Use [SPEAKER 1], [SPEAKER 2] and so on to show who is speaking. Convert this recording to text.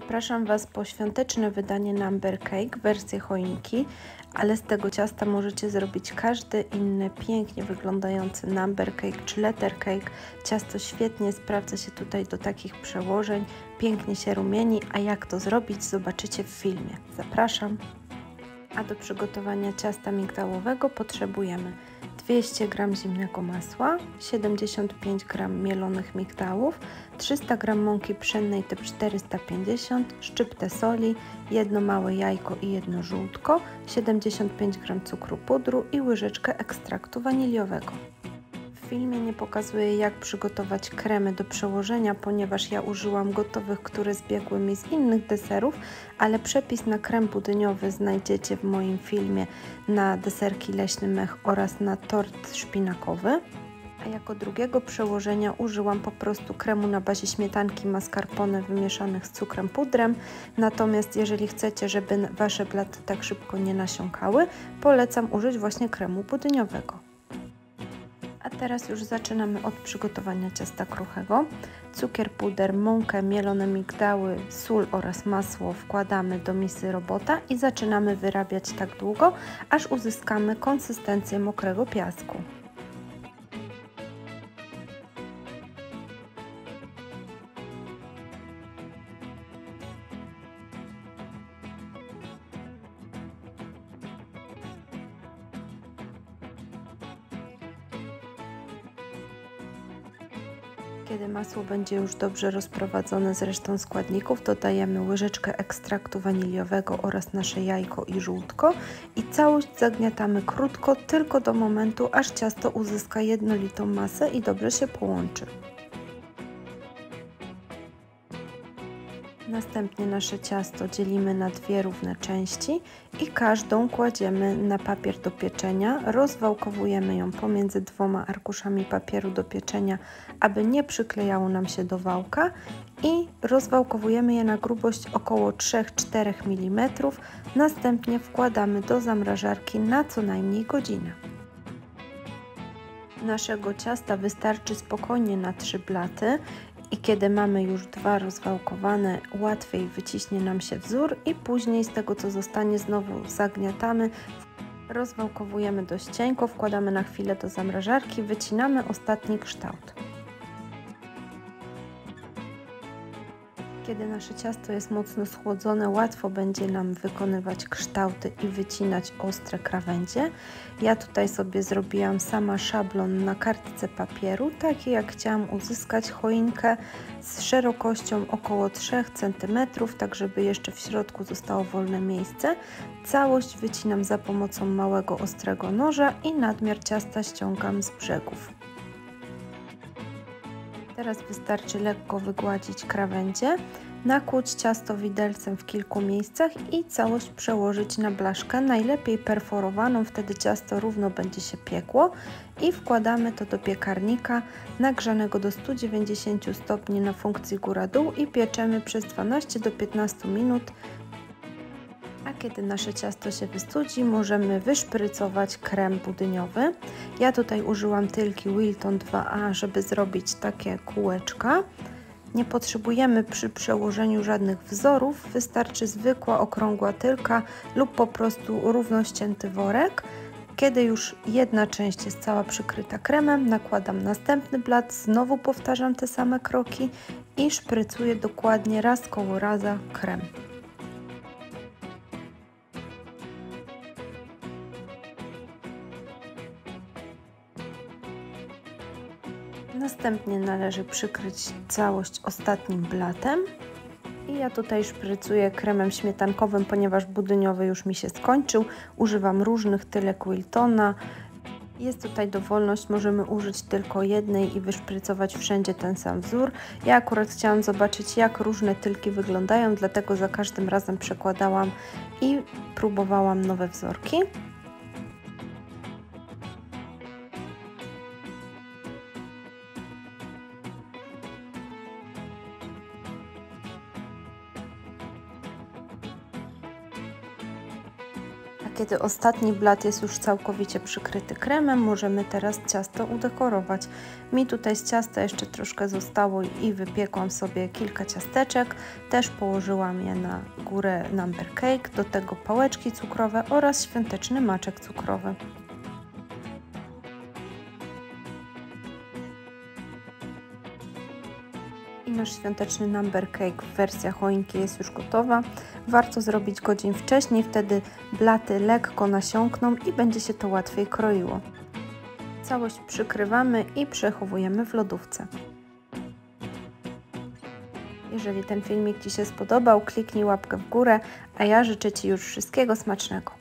[SPEAKER 1] Zapraszam Was po świąteczne wydanie Number Cake, wersję choinki, ale z tego ciasta możecie zrobić każdy inny pięknie wyglądający Number Cake czy Letter Cake. Ciasto świetnie sprawdza się tutaj do takich przełożeń, pięknie się rumieni, a jak to zrobić zobaczycie w filmie. Zapraszam! A do przygotowania ciasta migdałowego potrzebujemy 200 g zimnego masła, 75 g mielonych migdałów, 300 g mąki pszennej typ 450, szczyptę soli, jedno małe jajko i jedno żółtko, 75 g cukru pudru i łyżeczkę ekstraktu waniliowego. Filmie nie pokazuję jak przygotować kremy do przełożenia, ponieważ ja użyłam gotowych, które zbiegły mi z innych deserów, ale przepis na krem budyniowy znajdziecie w moim filmie na deserki leśny mech oraz na tort szpinakowy. A jako drugiego przełożenia użyłam po prostu kremu na bazie śmietanki mascarpone wymieszanych z cukrem pudrem. Natomiast jeżeli chcecie, żeby Wasze blaty tak szybko nie nasiąkały, polecam użyć właśnie kremu budyniowego. Teraz już zaczynamy od przygotowania ciasta kruchego. Cukier, puder, mąkę, mielone migdały, sól oraz masło wkładamy do misy robota i zaczynamy wyrabiać tak długo, aż uzyskamy konsystencję mokrego piasku. Kiedy masło będzie już dobrze rozprowadzone z resztą składników, dodajemy łyżeczkę ekstraktu waniliowego oraz nasze jajko i żółtko i całość zagniatamy krótko, tylko do momentu, aż ciasto uzyska jednolitą masę i dobrze się połączy. Następnie nasze ciasto dzielimy na dwie równe części i każdą kładziemy na papier do pieczenia. Rozwałkowujemy ją pomiędzy dwoma arkuszami papieru do pieczenia, aby nie przyklejało nam się do wałka i rozwałkowujemy je na grubość około 3-4 mm. Następnie wkładamy do zamrażarki na co najmniej godzinę. Naszego ciasta wystarczy spokojnie na 3 blaty i kiedy mamy już dwa rozwałkowane, łatwiej wyciśnie nam się wzór i później z tego co zostanie znowu zagniatamy, rozwałkowujemy dość cienko, wkładamy na chwilę do zamrażarki, wycinamy ostatni kształt. Kiedy nasze ciasto jest mocno schłodzone, łatwo będzie nam wykonywać kształty i wycinać ostre krawędzie. Ja tutaj sobie zrobiłam sama szablon na kartce papieru, taki jak chciałam uzyskać choinkę z szerokością około 3 cm, tak żeby jeszcze w środku zostało wolne miejsce. Całość wycinam za pomocą małego ostrego noża i nadmiar ciasta ściągam z brzegów. Teraz wystarczy lekko wygładzić krawędzie, nakłuć ciasto widelcem w kilku miejscach i całość przełożyć na blaszkę, najlepiej perforowaną, wtedy ciasto równo będzie się piekło. I wkładamy to do piekarnika nagrzanego do 190 stopni na funkcji góra-dół i pieczemy przez 12 do 15 minut kiedy nasze ciasto się wystudzi, możemy wyszprycować krem budyniowy. Ja tutaj użyłam tylki Wilton 2A, żeby zrobić takie kółeczka. Nie potrzebujemy przy przełożeniu żadnych wzorów, wystarczy zwykła okrągła tylka lub po prostu równo ścięty worek. Kiedy już jedna część jest cała przykryta kremem, nakładam następny blat, znowu powtarzam te same kroki i szprycuję dokładnie raz koło raza krem. Następnie należy przykryć całość ostatnim blatem. I ja tutaj szprycuję kremem śmietankowym, ponieważ budyniowy już mi się skończył. Używam różnych tylek Wiltona. Jest tutaj dowolność, możemy użyć tylko jednej i wyszprycować wszędzie ten sam wzór. Ja akurat chciałam zobaczyć, jak różne tylki wyglądają, dlatego za każdym razem przekładałam i próbowałam nowe wzorki. A kiedy ostatni blat jest już całkowicie przykryty kremem, możemy teraz ciasto udekorować. Mi tutaj z ciasta jeszcze troszkę zostało i wypiekłam sobie kilka ciasteczek. Też położyłam je na górę number cake, do tego pałeczki cukrowe oraz świąteczny maczek cukrowy. Nasz świąteczny number cake w wersji choinki jest już gotowa. Warto zrobić go dzień wcześniej, wtedy blaty lekko nasiąkną i będzie się to łatwiej kroiło. Całość przykrywamy i przechowujemy w lodówce. Jeżeli ten filmik Ci się spodobał, kliknij łapkę w górę, a ja życzę Ci już wszystkiego smacznego.